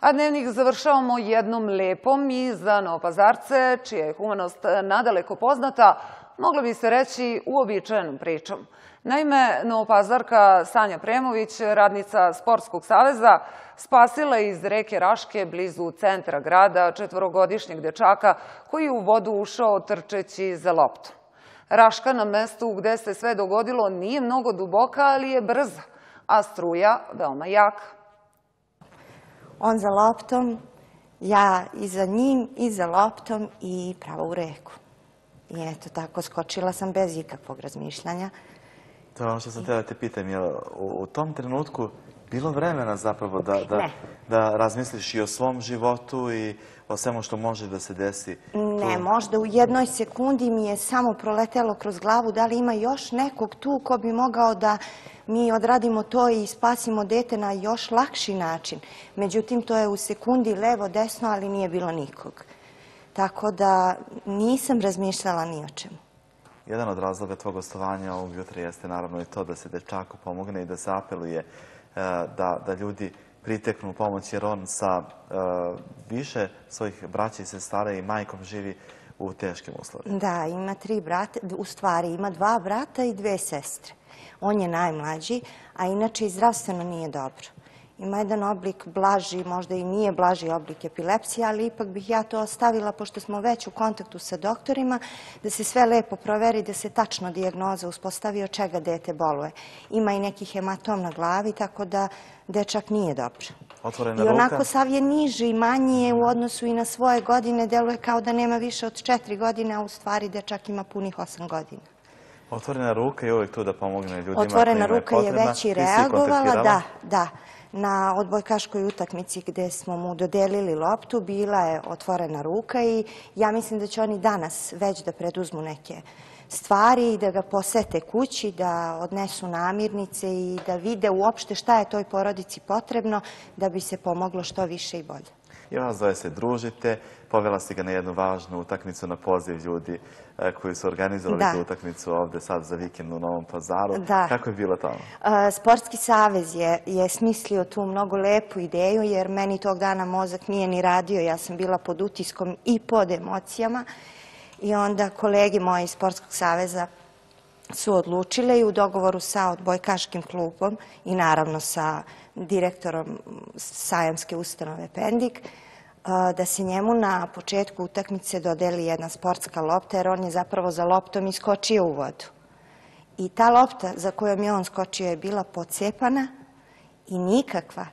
A dnevnik završavamo jednom lepom i za novopazarce, čija je humanost nadaleko poznata, moglo bi se reći uobičajenom pričom. Naime, novopazarka Sanja Premović, radnica Sportskog saveza, spasila iz reke Raške blizu centra grada četvorogodišnjeg dečaka koji je u vodu ušao trčeći za loptu. Raška na mestu gde se sve dogodilo nije mnogo duboka, ali je brza, a struja veoma jaka on za loptom, ja i za njim i za loptom i pravo u reku. I eto tako, skočila sam bez ikakvog razmišljanja. To je ono što sam htjela te pitam, je u, tom trenutku bilo vremena zapravo da, da, da razmisliš i o svom životu i o svemu što može da se desi? Ne, možda u jednoj sekundi mi je samo proletelo kroz glavu da li ima još nekog tu ko bi mogao da mi odradimo to i spasimo dete na još lakši način. Međutim, to je u sekundi levo, desno, ali nije bilo nikog. Tako da nisam razmišljala ni o čemu. Jedan od razloga tvojeg gostovanja ovog jutra jeste naravno i to da se dečaku pomogne i da se apeluje da, da ljudi priteknu pomoć jer on sa e, više svojih braća i sestara i majkom živi u teškim uslovima. Da, ima tri brata, u stvari ima dva brata i dve sestre. On je najmlađi, a inače i zdravstveno nije dobro. Ima jedan oblik blaži, možda i nije blaži oblik epilepsije, ali ipak bih ja to ostavila, pošto smo već u kontaktu sa doktorima, da se sve lepo proveri, da se tačno dijagnoza uspostavi od čega dete boluje. Ima i neki hematom na glavi, tako da dečak nije dobro. Otvorena I onako sav je niži i manji je u odnosu i na svoje godine, deluje kao da nema više od četiri godine, a u stvari dečak ima punih osam godina. Otvorena ruka je uvijek tu da pomogne ljudima. Otvorena ruka je već i reagovala, da, da. Na odbojkaškoj utakmici gdje smo mu dodelili loptu bila je otvorena ruka i ja mislim da će oni danas već da preduzmu neke stvari i da ga posete kući, da odnesu namirnice i da vide uopšte šta je toj porodici potrebno da bi se pomoglo što više i bolje. I vas dvoje se družite, povela si ga na jednu važnu utakmicu na poziv ljudi e, koji su organizovali tu utakmicu ovdje sad za vikend u Novom pazaru. Kako je bilo tamo? E, Sportski savez je, je smislio tu mnogo lepu ideju jer meni tog dana mozak nije ni radio. Ja sam bila pod utiskom i pod emocijama i onda kolegi moji iz Sportskog saveza su odlučile i u dogovoru sa odbojkaškim klubom i naravno sa direktorom sajamske ustanove Pendik, da se njemu na početku utakmice dodeli jedna sportska lopta, jer on je zapravo za loptom iskočio u vodu. I ta lopta za kojom je on skočio je bila pocepana i nikakva